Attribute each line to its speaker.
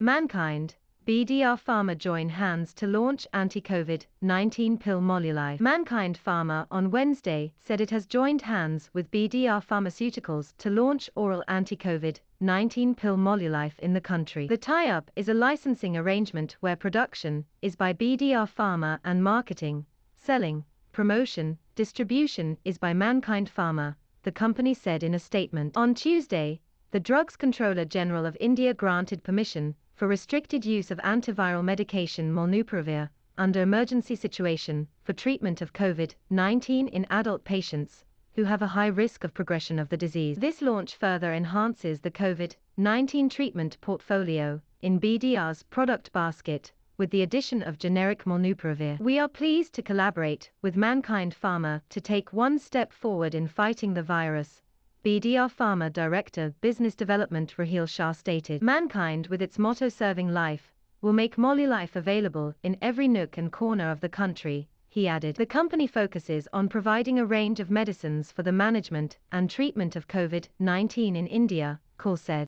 Speaker 1: Mankind, BDR Pharma join hands to launch anti-COVID-19 pill Molulife. Mankind Pharma on Wednesday said it has joined hands with BDR Pharmaceuticals to launch oral anti-COVID-19 pill Molulife in the country. The tie-up is a licensing arrangement where production is by BDR Pharma and marketing, selling, promotion, distribution is by Mankind Pharma, the company said in a statement. On Tuesday, the Drugs Controller General of India granted permission for restricted use of antiviral medication molnupiravir under emergency situation for treatment of COVID-19 in adult patients who have a high risk of progression of the disease. This launch further enhances the COVID-19 treatment portfolio in BDR's product basket with the addition of generic molnupiravir. We are pleased to collaborate with Mankind Pharma to take one step forward in fighting the virus BDR Pharma Director Business Development Raheel Shah stated. Mankind, with its motto Serving Life, will make Molulife available in every nook and corner of the country, he added. The company focuses on providing a range of medicines for the management and treatment of COVID 19 in India, Koul said.